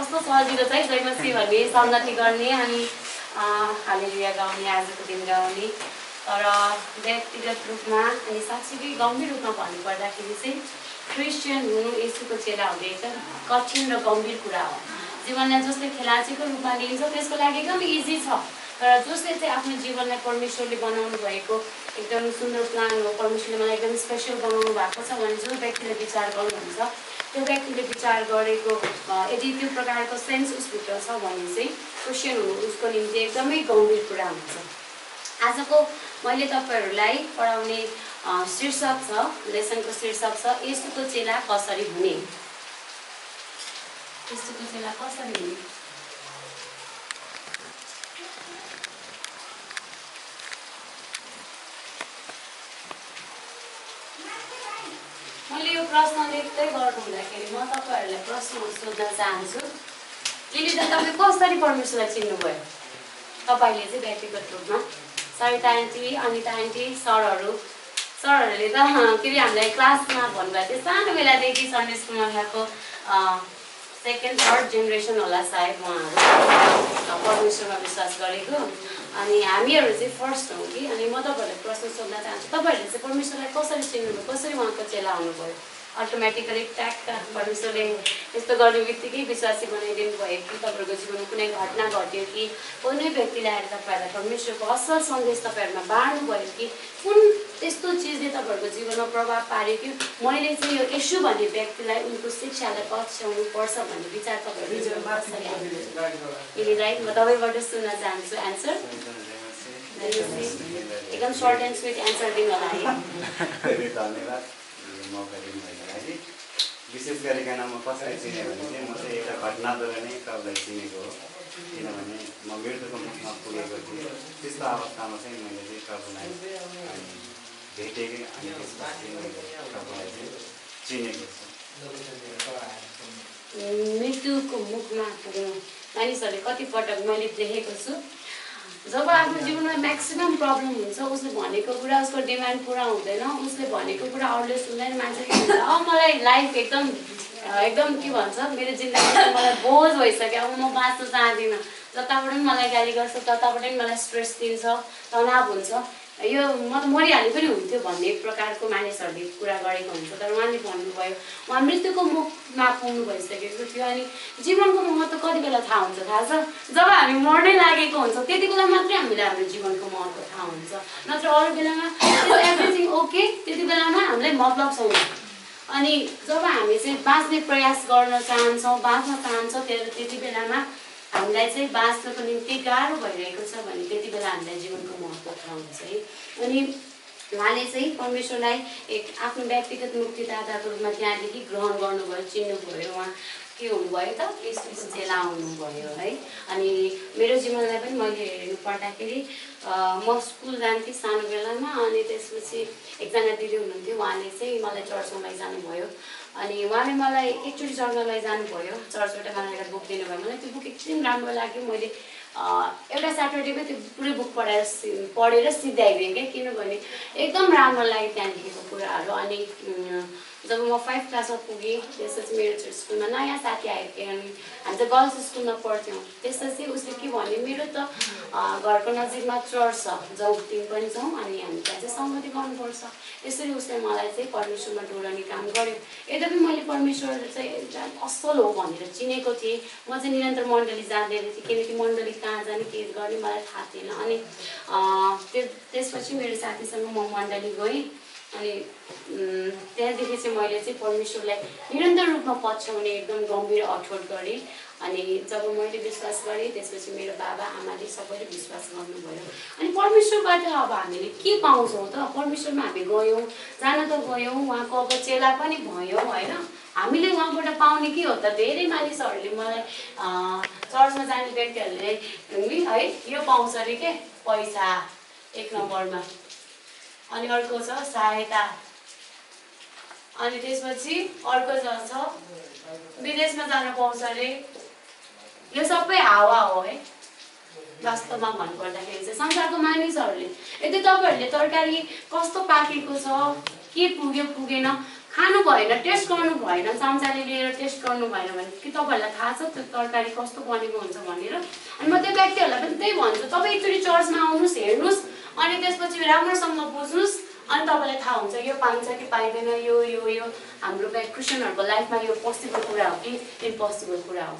कस्तो सजिलो छ है जयमसी भन्ने सङ्गति गर्ने अनि हालेलुया गाउने आजको दिन गाउने। तर व्यक्तिगत रूपमा अनि साँच्चीकै गम्भीर रूपमा भन्नुपर्दाखेरि चाहिँ क्रिस्चियन हुनु यसुको चेला हुनु एकदम कठिन र गम्भीर कुरा हो। जीवनलाई जसले खेलाचीको रूपमा लिन्छ त्यसको लागि एकदम इजी छ। तर जसले चाहिँ आफ्नो जीवनलाई परमेश्वरले बनाउनु भएको एकदम सुन्दर प्लान हो परमेश्वरले मलाई एकदम स्पेसल बनाउनु भएको छ भने जो व्यक्तिले विचार गर्नुहुन्छ त्यो व्यक्तिले विचार गरेको यदि त्यो प्रकारको सेन्स उसभित्र छ भने चाहिँ क्रिस्चियन हुनु उसको निम्ति एकदमै गम्भीर कुरा हुन्छ। आजको मैले तपाईँहरूलाई पढाउने शीर्षक छ लेसनको शीर्षक छ यसुको चेला कसरी हुने? यसुको चेला कसरी हुने मैले यो प्रश्न लेख्दै गर्नु हुँदाखेरि म तपाईँहरूलाई प्रश्न सोध्न चाहन्छु। त तपाईँ कसरी परमेश्वरलाई चिन्नुभयो? तपाईँले चाहिँ व्यक्तिगत रूपमा सरिता आन्टी अनिता आन्टी सरहरू सरहरूले त के अरे हामीलाई क्लासमा भन्नुभएको थियो। सानो बेलादेखि सन्डे स्कुलमा सेकेन्ड थर्ड जेनेरेसन होला सायद उहाँहरू। परमेश्वरमा विश्वास गरेको। अनि हामीहरू चाहिँ फर्स्ट हौँ कि? अनि म तपाईँहरूलाई प्रश्न सोध्न चाहन्छु। तपाईँहरूले चाहिँ परमेश्वरलाई कसरी चिन्नुभयो? कसरी उहाँको चेला आउनुभयो अटोमेटिकली ट्याक्क परमेश्वरले यस्तो गर्ने बित्तिकै विश्वासी बनाइदिनु भयो कि तपाईँहरूको जीवनमा कुनै घटना घट्यो कि कुनै व्यक्तिले आएर तपाईँहरूलाई परमेश्वरको असल सन्देश तपाईँहरूमा बाँड्नु भयो कि कुन त्यस्तो चिजले तपाईँहरूको जीवनमा प्रभाव पार्यो कि मैले चाहिँ यो यसु भन्ने व्यक्तिलाई उनको शिक्षालाई पछ्याउनु पर्छ भन्ने विचार म तपाईँबाट सुन्न चाहन्छु एन्सर एकदम सर्ट एन्ड स्विट एन्सर दिनु होला है धन्यवाद। मौका दिनुभएको लागि विशेष गरिकन म कसरी चिनेँ भने चाहिँ म चाहिँ एउटा घटनाद्वारा नै तपाईँलाई चिनेको हो। किनभने म मृत्युको मुखमा पुगेको थिएँ त्यस्तो अवस्थामा चाहिँ मैले चाहिँ तपाईँलाई अनि भेटेँ अनि त्यसपछि मैले तपाईँलाई चाहिँ चिनेको छु। मृत्युको मुखमा मानिसहरूले कतिपटक मैले देखेको छु। जब आफ्नो जीवनमा म्याक्सिमम् प्रब्लम हुन्छ उसले भनेको कुरा उसको डिमान्ड पुरा हुँदैन उसले भनेको कुरा अरूले सुन्दैन मान्छे अब मलाई लाइफ एकदम एकदम के भन्छ मेरो जिन्दगी मलाई बोझ भइसक्यो अब म बाँच्न चाहदिनँ। जताबाट पनि मलाई गाली गर्छ तताबाट पनि मलाई स्ट्रेस दिन्छ तनाव हुन्छ। यो म त मरिहाल्ने पनि हुन्थ्यो भन्ने प्रकारको मानिसहरूले कुरा गरेको हुन्छ। तर उहाँले भन्नुभयो उहाँ मृत्युको मुखमा पुग्नु भइसकेको थियो अनि जीवनको महत्त्व कति बेला थाहा हुन्छ थाहा छ? जब हामी मर्नै लागेको हुन्छ त्यति बेला मात्रै हामीलाई हाम्रो जीवनको महत्त्व थाहा हुन्छ। नत्र अरू बेलामा एभ्रिथिङ ओके त्यति बेलामा हामीलाई मतलब छैन। अनि जब हामी चाहिँ बाँच्ने प्रयास गर्न चाहन्छौँ बाँच्न चाहन्छौँ त्यति बेलामा हामीलाई चाहिँ बाँच्नको निम्ति गाह्रो भइरहेको छ भने त्यति बेला हामीलाई जीवनको महत्त्व थाहा हुन्छ है। अनि उहाँले चाहिँ परमेश्वरलाई एक आफ्नो व्यक्तिगत मुक्तिदाताको रूपमा त्यहाँदेखि ग्रहण गर्नुभयो चिन्नुभयो उहाँ के हुनुभयो त? यसको चेला आउनुभयो है। अनि मेरो जीवनलाई पनि मैले हेर्नु पर्दाखेरि म स्कुल जान्थेँ सानो बेलामा अनि त्यसपछि एकजना दिदी हुनुहुन्थ्यो उहाँले चाहिँ मलाई चर्चमा लैजानुभयो। अनि उहाँले मलाई एकचोटि चर्चमा लैजानुभयो चर्चबाट मलाई एउटा बुक दिनुभयो। मलाई त्यो बुक एकदम राम्रो लाग्यो। मैले एउटा स्याटरडेमै त्यो पुरै बुक पढाएर पढेर सिद्ध्याइदिएँ क्या किनभने एकदम राम्रो लाग्यो त्यहाँदेखिको कुराहरू। अनि जब म फाइभ क्लासमा पुगेँ त्यसपछि मेरो स्कुलमा नयाँ साथी आएको थियो अनि हामी चाहिँ गर्ल्स स्कुलमा पढ्थ्यौँ। त्यसपछि उसले के भन्यो मेरो त घरको नजिकमा चर्च छ जाउँ तिमी पनि जाउँ अनि हामी त्यहाँ चाहिँ सङ्गति गर्नुपर्छ। यसरी उसले मलाई चाहिँ परमेश्वरमा डोराउने काम गर्यो। यद्यपि मैले परमेश्वर चाहिँ असल हो भनेर चिनेको थिएँ। म चाहिँ निरन्तर मण्डली जाँदैन थिएँ किनकि मण्डली कहाँ जाने के गर्ने मलाई थाहा थिएन। अनि त्यो त्यसपछि मेरो साथीसँग म मण्डली गएँ। अनि त्यहाँदेखि चाहिँ मैले चाहिँ परमेश्वरलाई निरन्तर रूपमा पछ्याउने एकदम गम्भीर अठोट गरेँ। अनि जब मैले विश्वास गरेँ त्यसपछि मेरो बाबा आमाले सबैले विश्वास गर्नुभयो। अनि परमेश्वरबाट अब हामीले के पाउँछौँ त? परमेश्वरमा हामी गयौँ जान त गयौँ उहाँको अब चेला पनि भयौँ होइन? हामीले उहाँबाट पाउने के हो त? धेरै मानिसहरूले मलाई चर्चमा जाने व्यक्तिहरूले है यो पाउँछ अरे के? पैसा एक नम्बरमा। अनि अर्को छ सहायता। अनि त्यसपछि अर्को छ विदेशमा जान पाउँछ अरे। यो सबै हावा हो है। वास्तवमा भन्नुपर्दाखेरि चाहिँ संसारको मानिसहरूले यदि तपाईँहरूले तरकारी कस्तो पाकेको छ के पुग्यो पुगेन खानु भएन टेस्ट गर्नु भएन चम्चाले लिएर टेस्ट गर्नु भएन भने कि तपाईँहरूलाई थाहा छ त्यो तरकारी कस्तो बनेको हुन्छ भनेर। अनि म त्यो व्यक्तिहरूलाई पनि त्यही भन्छु तपाईँ एकचोटि चर्चमा आउनुहोस् हेर्नुहोस् अनि त्यसपछि राम्रोसँग बुझ्नुहोस् अनि तपाईँलाई थाहा हुन्छ यो पाइन्छ कि पाइँदैन यो यो यो हाम्रो क्रिस्चियनहरूको लाइफमा यो पोसिबल कुरा हो कि इम्पोसिबल कुरा हो?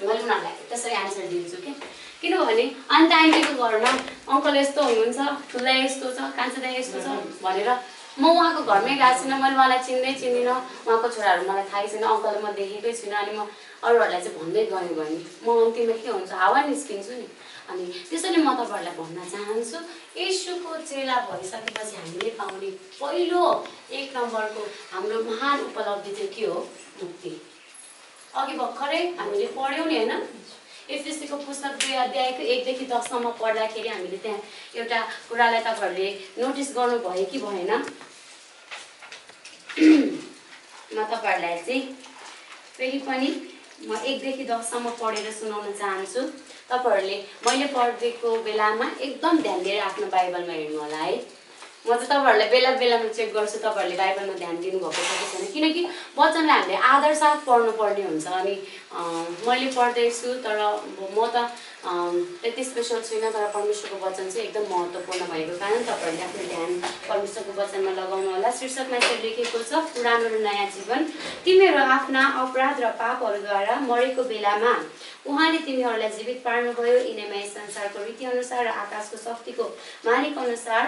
मैले उनीहरूलाई त्यसरी एन्सर दिन्छु कि। किनभने अन्त आन्टीको घरमा अङ्कल यस्तो हुनुहुन्छ ठुला यस्तो छ कान्छा यस्तो छ भनेर म उहाँको घरमै गएको छुइनँ। मैले उहाँलाई चिन्दै चिन्दिनँ। उहाँको छोराहरू मलाई थाहै छैन। अङ्कल म देखेकै छुइनँ। अनि म अरूहरूलाई चाहिँ भन्दै गयो भने म अन्तिममा के हुन्छ? हावा निस्किन्छु नि। अनि त्यसैले म तपाईँहरूलाई भन्न चाहन्छु यशुको चेला भइसकेपछि हामीले पाउने पहिलो एक नम्बरको हाम्रो महान उपलब्धि चाहिँ के हो? मुक्ति। अघि भर्खरै हामीले पढ्यौँ नि होइन? एफएससीको पुस्तक दुई अध्यायको एकदेखि दससम्म पढ्दाखेरि हामीले त्यहाँ एउटा कुरालाई तपाईँहरूले नोटिस गर्नुभयो कि भएन? म तपाईँहरूलाई चाहिँ फेरि पनि म एकदेखि दससम्म पढेर सुनाउन चाहन्छु। तपाईँहरूले मैले पढिदिएको बेलामा एकदम ध्यान दिएर आफ्नो बाइबलमा हेर्नु होला है। म चाहिँ तपाईँहरूलाई बेला बेलामा चेक गर्छु तपाईँहरूले बाइबलमा ध्यान दिनुभएको छ कि छैन। किनकि वचनलाई हामीले आदर साथ पढ्नुपर्ने हुन्छ अनि मैले पढ्दैछु तर म त त्यति स्पेसल छुइनँ तर परमेश्वरको वचन चाहिँ एकदम महत्त्वपूर्ण भएको कारण तपाईँहरूले आफ्नो ध्यान परमेश्वरको वचनमा लगाउनु होला। शीर्षकमा चाहिँ लेखेको छ पुरानो र नयाँ जीवन। तिमीहरू आफ्ना अपराध र पापहरूद्वारा मरेको बेलामा उहाँले तिमीहरूलाई जीवित पार्नुभयो। यिनीमा यस संसारको रीतिअनुसार र आकाशको शक्तिको मालिक अनुसार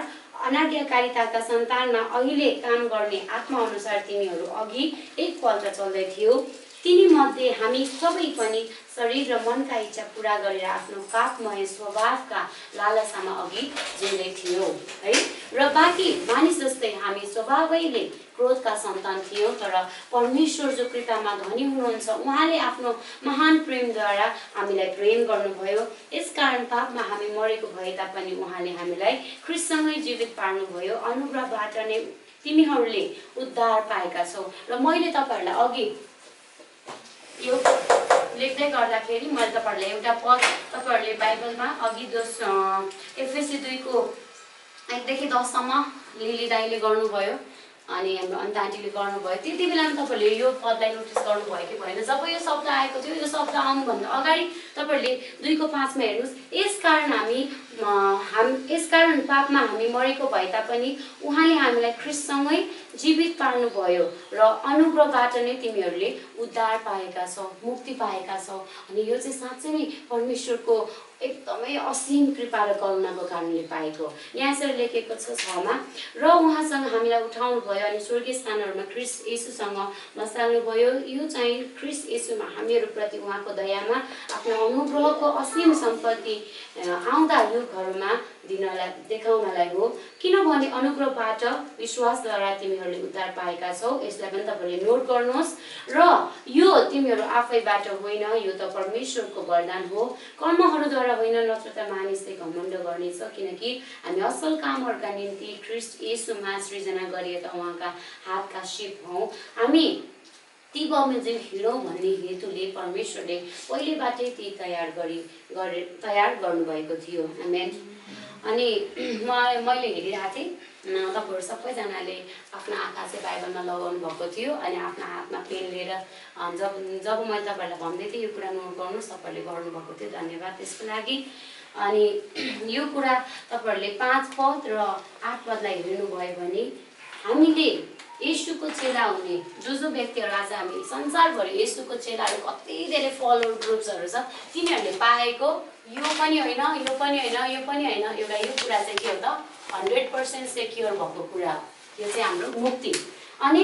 अनाज्ञाकारिताका सन्तानमा अहिले काम गर्ने आत्मा अनुसार तिमीहरू अघि एकपल्ट चल्दै थियो। तिनीमध्ये हामी सबै पनि शरीर र मनका इच्छा पुरा गरेर आफ्नो पापमय स्वभावका लालसामा अघि जिउँदै थियौँ है? र बाँकी मानिस जस्तै हामी स्वभावैले क्रोधका सन्तान थियौँ तर परमेश्वर जो कृपामा धनी हुनुहुन्छ उहाँले आफ्नो महान प्रेमद्वारा हामीलाई प्रेम गर्नुभयो। यसकारण पापमा हामी मरेको भए तापनि उहाँले हामीलाई ख्रिससँगै जीवित पार्नुभयो। अनुग्रहबाट नै तिमीहरूले उद्धार पाएका छौ। र मैले तपाईँहरूलाई अघि यो लेख्दै गर्दाखेरि मैले तपाईँहरूलाई एउटा पद तपाईँहरूले बाइबलमा अघि दोस एफएससी दुईको एकदेखि दससम्म लिली दाईले गर्नुभयो अनि हाम्रो अन्त आन्टीले गर्नुभयो। त्यति बेलामा तपाईँहरूले यो पदलाई नोटिस गर्नुभयो कि भएन। जब यो शब्द आएको थियो यो शब्द आउनुभन्दा अगाडि तपाईँहरूले दुईको पाँचमा हेर्नुहोस्। यसकारण हामी अ, हाम यसकारण पापमा हामी मरेको भए तापनि उहाँले हामीलाई ख्रिससँगै जीवित पार्नुभयो र अनुग्रहबाट नै तिमीहरूले उद्धार पाएका छौ मुक्ति पाएका छौ। अनि यो चाहिँ साँच्चै नै परमेश्वरको एकदमै असीम कृपा र करुणाको कारणले पाएको यहाँ यसरी लेखेको छ छमा र उहाँसँग हामीलाई उठाउनु भयो अनि स्वर्गीय स्थानहरूमा क्रिस येसुसँग बसाल्नुभयो यो चाहिँ क्रिस येसुमा हामीहरूप्रति उहाँको दयामा आफ्नो अनुग्रहको असीम सम्पत्ति आउँदा युगहरूमा दिनलाई देखाउनलाई हो किनभने अनुग्रहबाट विश्वासद्वारा तिमीहरूले उद्धार पाएका छौ यसलाई पनि तपाईँहरूले नोट गर्नुहोस्। र यो तिमीहरू आफैबाट होइन यो त परमेश्वरको वरदान हो। कर्महरूद्वारा होइन नत्र त मानिसले घमण्ड गर्नेछ किनकि हामी असल कामहरूका निम्ति ख्रिस्ट येसुमा सृजना गरिएका उहाँका हातका सिप हौँ। हामी ती बमोजिम हिँडौँ भन्ने हेतुले परमेश्वरले पहिलेबाटै ती तयार गरी गरे तयार गर्नुभएको थियो। आमेन अनि म मैले हेरिरहेको थिएँ तपाईँहरू सबैजनाले आफ्नो आँखा चाहिँ बाइबलमा लगाउनु भएको थियो अनि आफ्नो हातमा पेन लिएर जब जब मैले तपाईँहरूलाई भन्दै थिएँ यो कुरा नोट गर्नुहोस् तपाईँहरूले गर्नुभएको थियो धन्यवाद त्यसको लागि। अनि यो कुरा तपाईँहरूले पाँच पद र आठ पदलाई हेर्नुभयो भने हामीले येसुको चेला हुने जो जो व्यक्तिहरू आज हामी संसारभरि येसुको चेलाहरू कति धेरै फलोवर ग्रुप्सहरू छ तिनीहरूले पाएको यो पनि होइन यो पनि होइन यो पनि होइन एउटा यो कुरा चाहिँ के हो त हन्ड्रेड पर्सेन्ट सेक्योर भएको कुरा हो। यो चाहिँ हाम्रो मुक्ति। अनि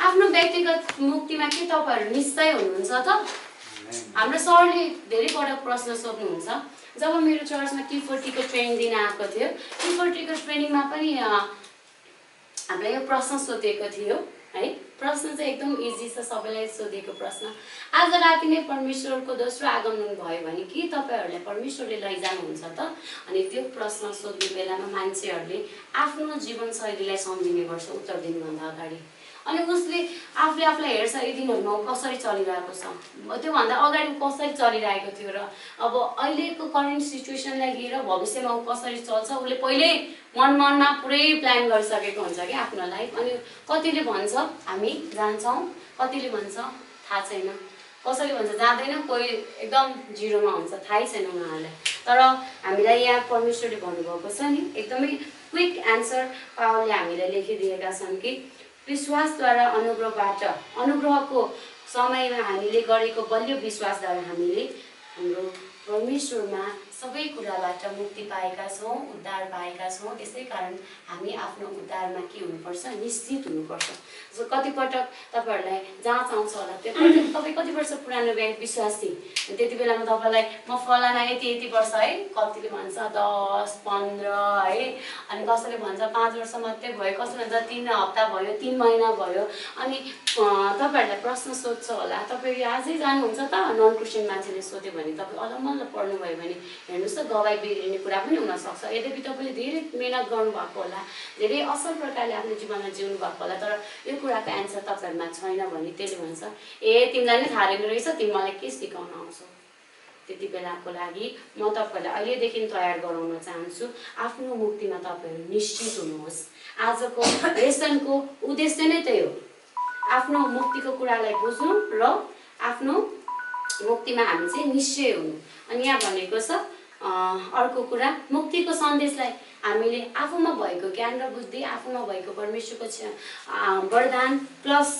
आफ्नो व्यक्तिगत मुक्तिमा के तपाईँहरू निश्चय हुनुहुन्छ त? हाम्रो सरले धेरैपल्ट प्रश्न सोध्नुहुन्छ। जब मेरो चर्चमा टी फोर्टीको ट्रेनिङ दिन आएको थियो टी फोर्टीको ट्रेनिङमा पनि हामीलाई यो प्रश्न सोधिएको थियो है? प्रश्न चाहिँ एकदम इजी छ सबैलाई सोधिएको प्रश्न। आज राति नै परमेश्वरको दोस्रो आगमन भयो भने के तपाईँहरूलाई परमेश्वरले लैजानुहुन्छ त? अनि त्यो प्रश्न सोध्ने बेलामा मान्छेहरूले आफ्नो जीवनशैलीलाई सम्झिने गर्छ उत्तर दिनुभन्दा अगाडि। अनि उसले आफूले आफूलाई हेर्छ यी दिनहरूमा कसरी चलिरहेको छ? त्योभन्दा अगाडि कसरी चलिरहेको थियो र अब अहिलेको करेन्ट सिचुएसनलाई लिएर भविष्यमा ऊ कसरी चल्छ उसले पहिल्यै मन मनमा पुरै प्लान गरिसकेको हुन्छ कि आफ्नो लाइफ अनि कतिले भन्छ हामी जान्छौँ। कतिले भन्छ थाहा छैन। कसैले भन्छ जाँदैन कोही एकदम जिरोमा हुन्छ थाहै छैन उनीहरूलाई तर हामीलाई यहाँ परमेश्वरले भन्नुभएको छ नि एकदमै क्विक एन्सर पावरले हामीलाई लेखिदिएका छन् कि विश्वासद्वारा अनुग्रहबाट अनुग्रहको समयमा हामीले गरेको बलियो विश्वासद्वारा हामीले हाम्रो परमेश्वरमा सबै कुराबाट मुक्ति पाएका छौँ उद्धार पाएका छौँ। त्यसै कारण हामी आफ्नो उद्धारमा के हुनुपर्छ? निश्चित हुनुपर्छ। सो कतिपटक तपाईँहरूलाई जाँच आउँछ होला त्यो तपाईँ कति वर्ष पुरानो ब्याङ्क विश्वासी? त्यति बेलामा तपाईँलाई म फलाना यति यति वर्ष है कतिले भन्छ दस पन्ध्र है अनि कसैले भन्छ पाँच वर्ष मात्रै भयो कसैले भन्छ तिन हप्ता भयो तिन महिना भयो। अनि तपाईँहरूलाई प्रश्न सोध्छ होला। तपाईँ आजै जानुहुन्छ त नन क्रिस्चियन मान्छेले सोध्यो भने तपाईँ अलमल्ल पढ्नुभयो भने हेर्नुहोस् त गवाई बिग्रिने कुरा पनि हुनसक्छ। यद्यपि तपाईँले धेरै मिहिनेत गर्नुभएको होला धेरै असल प्रकारले आफ्नो जीवनमा जिउनु भएको होला तर यो कुराको एन्सर तपाईँहरूमा छैन भने त्यसले भन्छ ए तिमीलाई नै थाहा रहेछ तिमी मलाई के सिकाउन आउँछौ? त्यति बेलाको लागि म तपाईँहरूलाई अहिलेदेखि तयार गराउन चाहन्छु आफ्नो मुक्तिमा तपाईँहरू निश्चित हुनुहोस्। आजको लेसनको उद्देश्य नै त्यही हो। आफ्नो मुक्तिको कुरालाई बुझ्नु र आफ्नो मुक्तिमा हामी चाहिँ निश्चय हुनु। अनि यहाँ भनेको छ अर्को कुरा मुक्तिको सन्देशलाई हामीले आफूमा भएको ज्ञान र बुद्धि आफूमा भएको परमेश्वरको वरदान प्लस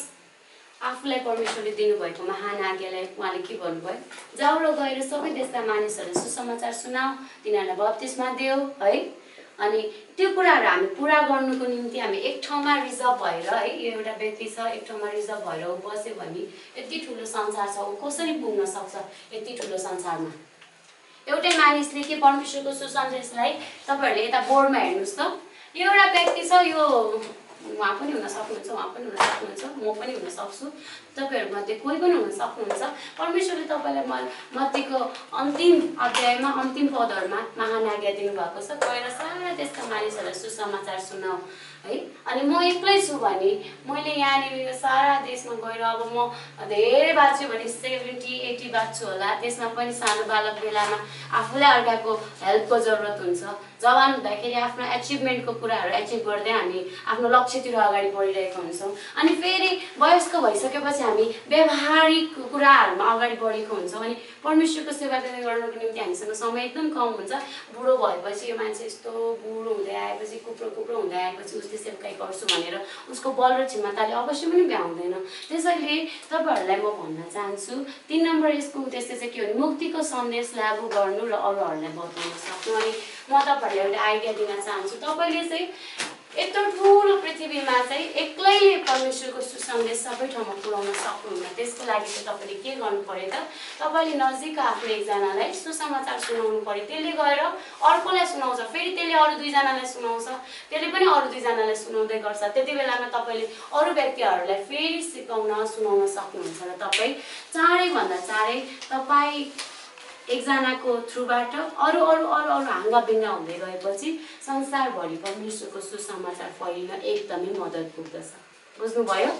आफूलाई परमेश्वरले दिनुभएको महान आज्ञालाई उहाँले के भन्नुभयो? जाऊ र गएर सबै देशका मानिसहरूलाई सुसमाचार सुनाऊ तिनीहरूलाई बत्तिसमा देऊ है। अनि त्यो कुराहरू हामी पुरा गर्नुको निम्ति हामी एक ठाउँमा रिजर्भ भएर है यो एउटा व्यक्ति छ एक ठाउँमा रिजर्भ भएर ऊ बस्यो भने यति ठुलो संसार छ ऊ कसरी पुग्न सक्छ यति ठुलो संसारमा? एउटै मानिसले के परमेश्वरको सुसन्देशलाई तपाईँहरूले यता बोर्डमा हेर्नुहोस् त। यो एउटा व्यक्ति छ यो उहाँ पनि हुन सक्नुहुन्छ उहाँ पनि हुन सक्नुहुन्छ म पनि हुन सक्छु। तपाईँहरूमध्ये कोही पनि हुन सक्नुहुन्छ। परमेश्वरले तपाईँलाई म मध्येको अन्तिम अध्यायमा अन्तिम पदहरूमा महान आज्ञा दिनुभएको छ। गएर सारा देशका मानिसहरूलाई सुसमाचार सुनाऊ है। अनि म एक्लै छु भने मैले यहाँनिर यो सारा देशमा गएर अब म धेरै बाँच्छु भने सेभेन्टी एट्टी बाँच्छु होला। त्यसमा पनि सानो बालक बेलामा आफूलाई अर्काको हेल्पको जरुरत हुन्छ। जवान हुँदाखेरि आफ्नो एचिभमेन्टको कुराहरू एचिभ गर्दै हामी आफ्नो लक्ष्यतिर अगाडि बढिरहेको हुन्छौँ। अनि फेरि वयस्क भइसकेपछि हामी व्यावहारिक कुराहरूमा अगाडि बढेको हुन्छौँ। अनि परमेश्वरको सेवा गर्नको निम्ति हामीसँग समय एकदम कम हुन्छ। बुढो भएपछि यो मान्छे यस्तो बुढो हुँदै आएपछि कुप्रो कुप्रो हुँदै आएपछि उसले सेवकाई गर्छु भनेर उसको बल र क्षमताले अवश्य पनि भ्याउँदैन। त्यसैले तपाईँहरूलाई म भन्न चाहन्छु तिन नम्बर यसको उद्देश्य चाहिँ के भने मुक्तिको सन्देश लागू गर्नु र अरूहरूलाई बताउन सक्नु। अनि म तपाईँहरूलाई एउटा आइडिया दिन चाहन्छु। तपाईँले चाहिँ यत्रो ठुलो पृथ्वीमा चाहिँ एक्लैले परमेश्वरको सुसन्देश सबै ठाउँमा पुर्याउन सक्नुहुन्न त्यसको लागि चाहिँ तपाईँले के गर्नु पऱ्यो त तपाईँले नजिकको आफ्नो एकजनालाई सुसमाचार सुनाउनु पऱ्यो त्यसले गएर अर्कोलाई सुनाउँछ फेरि त्यसले अरू दुईजनालाई सुनाउँछ त्यसले पनि अरू दुईजनालाई सुनाउँदै गर्छ। त्यति बेलामा तपाईँले अरू व्यक्तिहरूलाई फेरि सिकाउन सुनाउन सक्नुहुन्छ र तपाईँ चाँडैभन्दा चाँडै तपाईँ एकजनाको थ्रुबाट अरू अरू अरू अरू हाँगाबिङ्गा हुँदै गएपछि संसारभरि परमेश्वरको सुसमाचार फैलिन एकदमै मद्दत पुग्दछ। बुझ्नुभयो?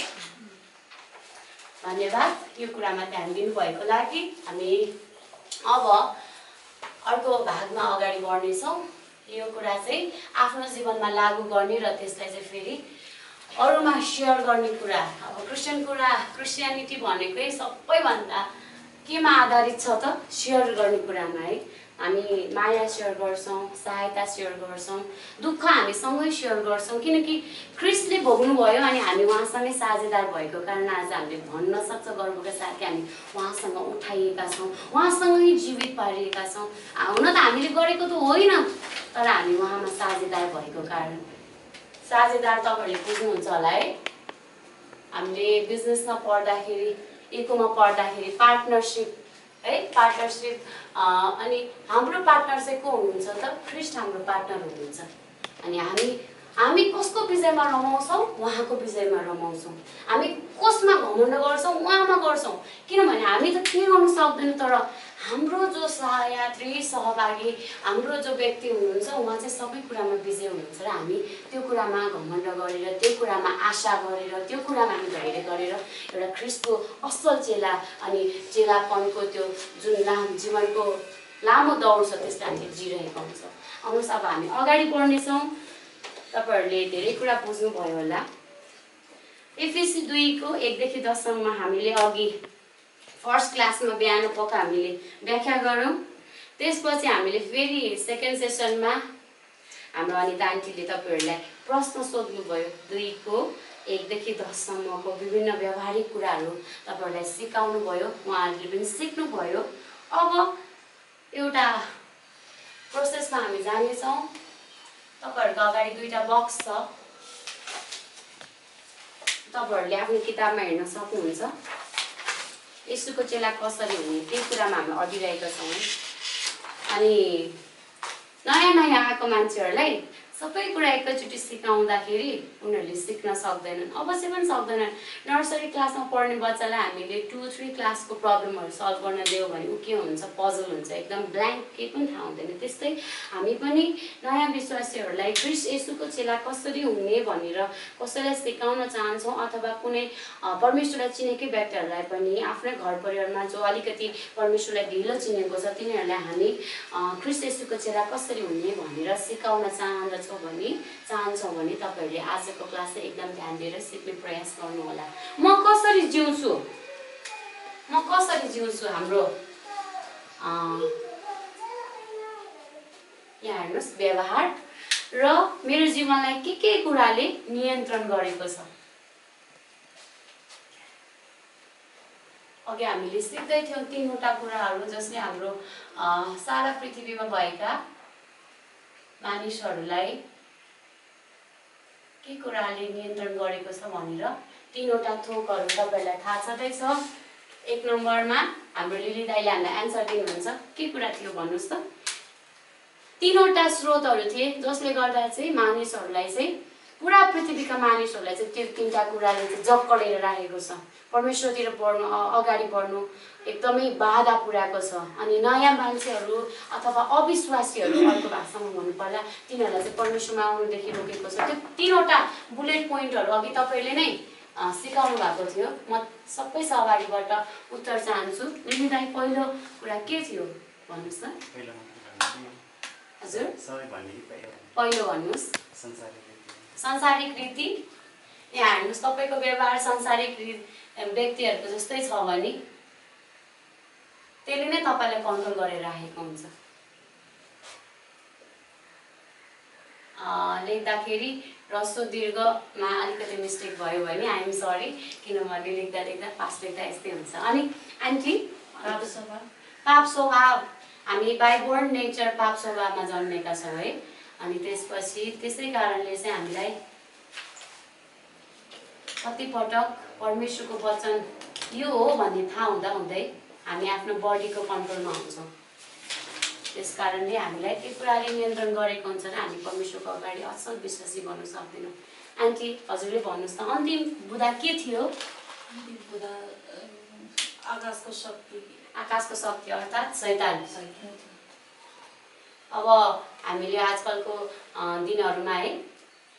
धन्यवाद। यो कुरामा ध्यान दिनुभएको लागि हामी अब अर्को भागमा अगाडि बढ्नेछौँ। यो कुरा चाहिँ आफ्नो जीवनमा लागू गर्ने र त्यसलाई चाहिँ फेरि अरूमा सेयर गर्ने कुरा। अब क्रिस्चियन कुरा क्रिस्चियनिटी भनेकै सबैभन्दा केमा आधारित छ त? सेयर गर्ने कुरामा है। हामी माया सेयर गर्छौँ सहायता सेयर गर्छौँ दुःख हामी सँगै सेयर गर्छौँ किनकि क्रिस्टले भोग्नुभयो अनि हामी उहाँसँगै साझेदार भएको कारण आज हामीले भन्न सक्छ गर्वका साथ हामी उहाँसँग उठाइएका छौँ उहाँसँगै जीवित पारिएका छौँ। हुन त हामीले गरेको त होइन तर हामी उहाँमा साझेदार भएको कारण। साझेदार तपाईँहरूले बुझ्नुहुन्छ होला है। हामीले बिजनेसमा पढ्दाखेरि इकोमा पढ्दाखेरि पार्टनरसिप है पार्टनरसिप अनि हाम्रो पार्टनर चाहिँ को हुनुहुन्छ त? ख्रिस्ट हाम्रो पार्टनर हुनुहुन्छ। अनि हामी हामी कसको विषयमा रमाउँछौँ? उहाँको विषयमा रमाउँछौँ। हामी कसमा घमण्ड गर्छौँ? उहाँमा गर्छौँ। किनभने हामी त के गर्नु सक्दैनौँ तर हाम्रो जो सहयात्री सहभागी हाम्रो जो व्यक्ति हुनुहुन्छ उहाँ चाहिँ सबै कुरामा विजय हुनुहुन्छ र हामी त्यो कुरामा घमण्ड गरेर त्यो कुरामा आशा गरेर त्यो कुरामा हामी धैर्य गरेर एउटा ख्रिस्टको असल चेला अनि चेलापनको त्यो जुन लाम जीवनको लामो दौड छ त्यसलाई हामीले जिरहेका हुन्छौँ। आउनुहोस् अब हामी अगाडि बढ्नेछौँ। तपाईँहरूले धेरै कुरा बुझ्नुभयो होला। एफएसी दुईको एकदेखि दससम्म हामीले अघि फर्स्ट क्लासमा बिहान पक्क हामीले व्याख्या गऱ्यौँ त्यसपछि हामीले फेरि सेकेन्ड सेसनमा हाम्रो अनिता आन्टीले तपाईँहरूलाई प्रश्न सोध्नुभयो दुईको एकदेखि दससम्मको विभिन्न व्यावहारिक कुराहरू तपाईँहरूलाई सिकाउनु भयो उहाँहरूले पनि सिक्नुभयो। अब एउटा प्रोसेसमा हामी जानेछौँ तपाईँहरूको अगाडि दुईवटा बक्स छ। तपाईँहरूले आफ्नो किताबमा हेर्न सक्नुहुन्छ। यसुको चेला कसरी हुने त्यही कुरामा हामी अडिरहेका छौँ। अनि नयाँ नयाँ आएको मान्छेहरूलाई सबै कुरा एकैचोटि सिकाउँदाखेरि उनीहरूले सिक्न सक्दैनन्। अवश्य पनि सक्दैनन्। नर्सरी क्लासमा पढ्ने बच्चालाई हामीले टु थ्री क्लासको प्रब्लमहरू सल्भ गर्न दियो भने ऊ के हुन्छ? पजल हुन्छ। एकदम ब्ल्याङ्क केही पनि थाहा हुँदैन। त्यस्तै हामी पनि नयाँ विश्वासीहरूलाई क्रिस यसुको चेला कसरी हुने भनेर कसैलाई सिकाउन चाहन्छौँ अथवा कुनै परमेश्वरलाई चिनेकै व्यक्तिहरूलाई पनि आफ्नै घर परिवारमा जो अलिकति परमेश्वरलाई ढिलो चिनेको छ तिनीहरूलाई हामी क्रिस यसुको चेला कसरी हुने भनेर सिकाउन चाहँदछौँ। भने चाहन्छौँ भने तपाईँहरूले आजको क्लास एकदम ध्यान दिएर सिक्ने प्रयास गर्नुहोला। म कसरी जिउँछु? म कसरी जिउँछु हाम्रो? यहाँ हेर्नुहोस् व्यवहार र मेरो जीवनलाई के के कुराले नियन्त्रण गरेको छ। अघि हामीले सिक्दै थियौँ तिनवटा कुराहरू जसले हाम्रो सारा पृथ्वीमा भएका मानिसहरूलाई के कुराले नियन्त्रण गरेको छ भनेर तिनवटा थोकहरू तपाईँहरूलाई थाहा छँदैछ। एक नम्बरमा हाम्रो लिली दाइले हामीलाई एन्सर दिनुहुन्छ। के कुरा थियो भन्नुहोस् त? तिनवटा स्रोतहरू थिए जसले गर्दा चाहिँ मानिसहरूलाई चाहिँ पुरा पृथ्वीका मानिसहरूलाई चाहिँ त्यो तिनवटा कुराले चाहिँ जक्कडेर राखेको छ। परमेश्वरतिर बढ्नु अगाडि बढ्नु एकदमै बाधा पुऱ्याएको छ। अनि नयाँ मान्छेहरू अथवा अविश्वासीहरू अर्को भाषामा भन्नु पर्दा तिनीहरूलाई चाहिँ परमेश्वरमा आउनुदेखि रोकेको छ। त्यो तिनवटा बुलेट पोइन्टहरू अघि तपाईँले नै सिकाउनु भएको थियो। म सबै सहभागीबाट उत्तर चाहन्छु। दाई पहिलो कुरा के थियो भन्नुहोस् कि हजुर। पहिलो भन्नुहोस्। संसारिक रीति। यहाँ हेर्नुहोस् तपाईँको व्यवहार सांसारिक व्यक्तिहरूको जस्तै छ भने त्यसले नै तपाईँलाई कन्ट्रोल गरेर राखेको हुन्छ। लेख्दाखेरि रस्व दीर्घमा अलिकति मिस्टेक भयो भने आइएम सरी किनभने लेख्दा लेख्दा पास लेख्दा यस्तै हुन्छ। अनि आन्टी पाप स्वभाव पाप स्वभाव हामी बाई बोर्न नेचर पाप स्वभावमा जन्मेका छौँ है। अनि त्यसपछि त्यसै कारणले चाहिँ हामीलाई कतिपटक परमेश्वरको वचन यो हो भन्ने थाहा हुँदा हुँदै हामी आफ्नो बडीको कन्ट्रोलमा हुन्छौँ। त्यस कारणले हामीलाई त्यो कुराले नियन्त्रण गरेको हुन्छ र हामी परमेश्वरको अगाडि असल विश्वासी बन्न सक्दैनौँ। आन्टी हजुरले भन्नुहोस् त अन्तिम बुधा के थियो? अन्तिम आकाशको शक्ति। आकाशको शक्ति अर्थात् सैतान। सहित अब हामीले आजकलको दिनहरूमा है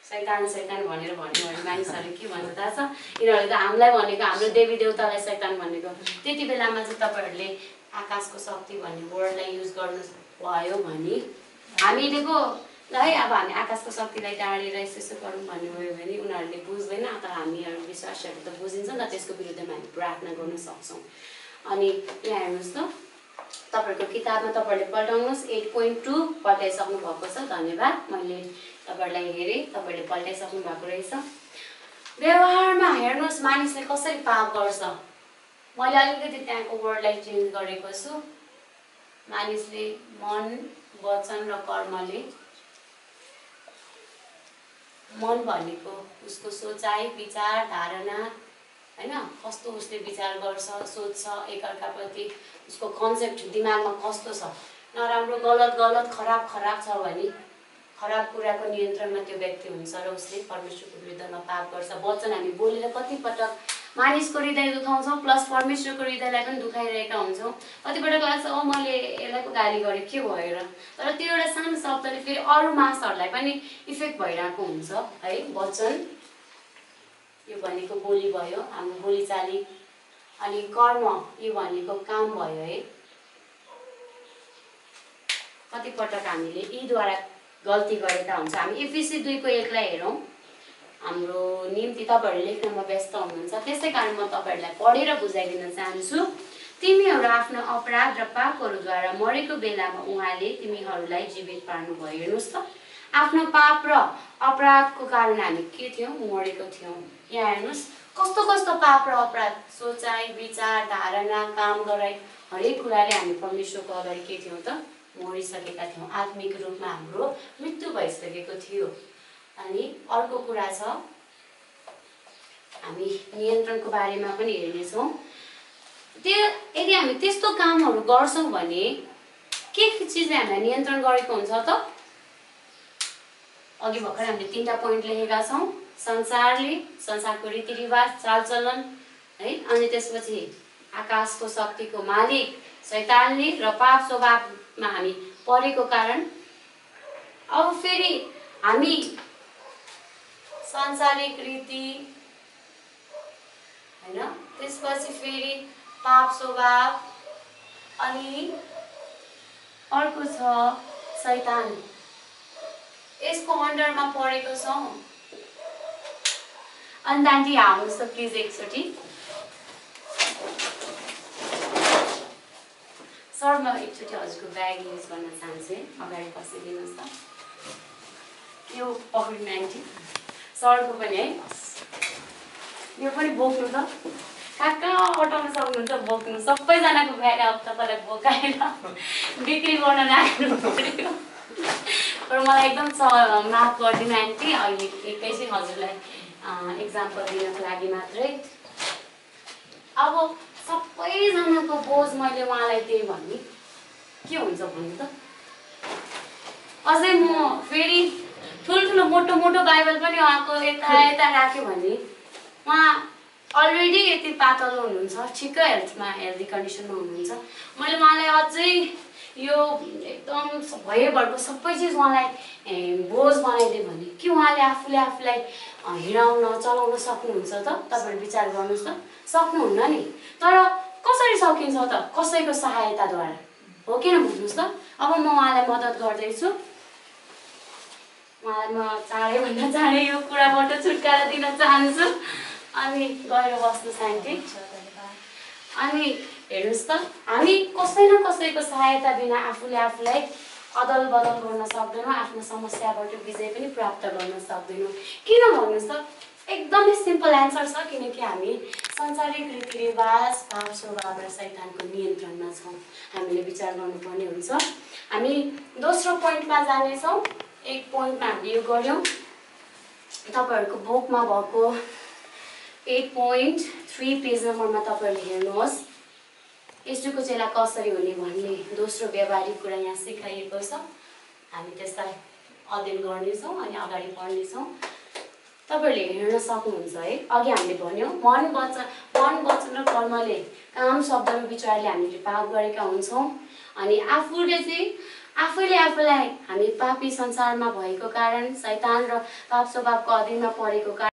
सैतान सैतान भनेर भन्यो भने मानिसहरूले के भन्छ थाहा छ? यिनीहरूले त हामीलाई भनेको हाम्रो देवी देवतालाई सैतान भनेको। त्यति बेलामा चाहिँ तपाईँहरूले आकाशको शक्ति भन्ने वर्डलाई युज गर्नु भयो भने हामीले ल है अब हामी आकाशको शक्तिलाई टाढेर यसो यसो गरौँ भन्नुभयो भने उनीहरूले बुझ्दैन तर हामीहरू विश्वासहरू त बुझिन्छ नि त्यसको विरुद्धमा हामी प्रार्थना गर्न सक्छौँ। अनि यहाँ हेर्नुहोस् त तपाईँहरूको किताबमा तपाईँहरूले पल्टाउनुहोस्। एट पोइन्ट टू पल्टाइसक्नु भएको छ। धन्यवाद। मैले तपाईँहरूलाई हेरेँ। तपाईँहरूले पल्टाइसक्नु भएको रहेछ। व्यवहारमा हेर्नुहोस् मानिसले कसरी पाप गर्छ। मैले अलिकति त्यहाँको वर्डलाई चेन्ज गरेको छु। मानिसले मन वचन र कर्मले मन भनेको उसको सोचाइ विचार धारणा होइन? कस्तो उसले विचार गर्छ सोच्छ एकअर्काप्रति उसको कन्सेप्ट दिमागमा कस्तो छ? नराम्रो गलत गलत खराब खराब छ भने खराब कुराको नियन्त्रणमा त्यो व्यक्ति हुन्छ र उसले परमेश्वरको विरुद्धमा पाप गर्छ। वचन हामी बोलेर कतिपटक मानिसको हृदय दुखाउँछौँ प्लस परमेश्वरको हृदयलाई पनि दुखाइरहेका हुन्छौँ। कतिपल्ट लाग्छ ओ मैले यसलाई गाली गरेँ के भयो र? तर त्यो एउटा सानो शब्दले फेरि अरू मासहरूलाई पनि इफेक्ट भइरहेको हुन्छ है? वचन यो भनेको बोली भयो हाम्रो बोलीचाली अनि कर्म यो भनेको काम भयो है। कतिपटक हामीले यीद्वारा गल्ती गरेका हुन्छ। हामी एफिसी दुईको एकलाई हेरौँ। हाम्रो निम्ति तपाईँहरू लेख्नमा व्यस्त हुनुहुन्छ। त्यसै कारण म तपाईँहरूलाई पढेर बुझाइदिन चाहन्छु। तिमीहरू आफ्नो अपराध र पापहरूद्वारा मरेको बेलामा उहाँले तिमीहरूलाई जीवित पार्नुभयो। हेर्नुहोस् त। आफ्नो पाप र अपराधको कारण हामी के थियौँ? मरेको थियौँ। यहाँ हेर्नुहोस् कस्तो कस्तो पाप र अपराध सोचाइ विचार धारणा काम गराइ हरेक कुराले हामी परमेश्वरको अगाडि के थियौँ त? मरिसकेका थियौँ। आत्मिक रूपमा हाम्रो मृत्यु भइसकेको थियो। अनि अर्को कुरा छ हामी नियन्त्रणको बारेमा पनि हेर्नेछौँ। त्यो यदि हामी त्यस्तो कामहरू गर्छौँ भने के चिजले हामीलाई नियन्त्रण गरेको हुन्छ त? अघि भर्खर हामीले तिनवटा पोइन्ट लेखेका छौँ। संसारले संसारको रीतिरिवाज चालचलन है? अनि त्यसपछि आकाशको शक्तिको मालिक शैतानले र पाप स्वभावमा हामी परेको कारण अब फेरि हामी सांसारिक रीति होइन? त्यसपछि फेरि पाप स्वभाव अनि अर्को छ शैतान। यसको अन्डरमा परेको छौँ। अनि दान्टी आउनुहोस् त प्लिज एकचोटि। सर म एकचोटि हजुरको ब्याग युज गर्न चाहन्छु है। अगाडि बसिदिनुहोस् त। यो पक्रिनु आन्टी। सरको पनि है। यो पनि बोक्नु त। कहाँ कहाँ अटाउन सक्नुहुन्छ बोक्नु। सबैजनाको ब्याग अब तपाईँलाई बोकाएर बिक्री गर्न राख्नु पऱ्यो। मलाई एकदम स माफ गरिदिनु आन्टी। अहिले एकैछिन हजुरलाई इक्जाम्पल दिनको लागि मात्रै। अब सबैजनाको बोझ मैले उहाँलाई दिएँ भने के हुन्छ भन्नु त? अझै म फेरि ठुल्ठुलो मोटो मोटो बाइबल पनि उहाँको यता यता राख्यो भने उहाँ अलरेडी यति पातलो हुनुहुन्छ ठिकै हेल्थमा हेल्दी कन्डिसनमा हुनुहुन्छ। मैले उहाँलाई अझै यो एकदम भयभरको सबै चिज उहाँलाई बोझ बनाइदियो भने के उहाँले आफूले आफूलाई हिँडाउन चलाउन सक्नुहुन्छ त? तपाईँहरू विचार गर्नुहोस् त। सक्नुहुन्न नि। तर कसरी सकिन्छ त? कसैको सहायताद्वारा। हो किन भन्नुहोस् त? अब म उहाँलाई मद्दत गर्दैछु। उहाँलाई म चाँडैभन्दा चाँडै यो कुराबाट छुटकारा दिन चाहन्छु। अनि गएर बस्नु साइन्टी अनि हेर्नुहोस् त। हामी कसै न कसैको सहायता बिना आफूले आफूलाई अदल बदल गर्न सक्दैनौँ आफ्नो समस्याबाट विजय पनि प्राप्त गर्न सक्दैनौँ। किन भन्नुहोस् त? एकदमै सिम्पल एन्सर छ किनकि हामी संसारिक रीतिरिवाज पाप स्वभाव र शैतानको नियन्त्रणमा छौँ। हामीले विचार गर्नुपर्ने हुन्छ। हामी दोस्रो पोइन्टमा जानेछौँ। एक पोइन्टमा हामीले यो गऱ्यौँ। तपाईँहरूको बुकमा भएको एट पोइन्ट थ्री पेज नम्बरमा तपाईँहरूले हेर्नुहोस्। यस्तोको चेला कसरी हुने भन्ने दोस्रो व्यावहारिक कुरा यहाँ सिकाइएको छ। हामी त्यसलाई अध्ययन गर्नेछौँ अनि अगाडि बढ्नेछौँ। तपाईँहरूले हेर्न सक्नुहुन्छ है अघि हामीले भन्यौँ मन वचन मन वचन र कर्मले काम शब्द र विचारले हामीले पाप गरेका हुन्छौँ। अनि आफूले चाहिँ आफैले आफूलाई हामी पापी संसारमा भएको कारण शैतान र पाप स्वभावको अधीनमा परेको कारण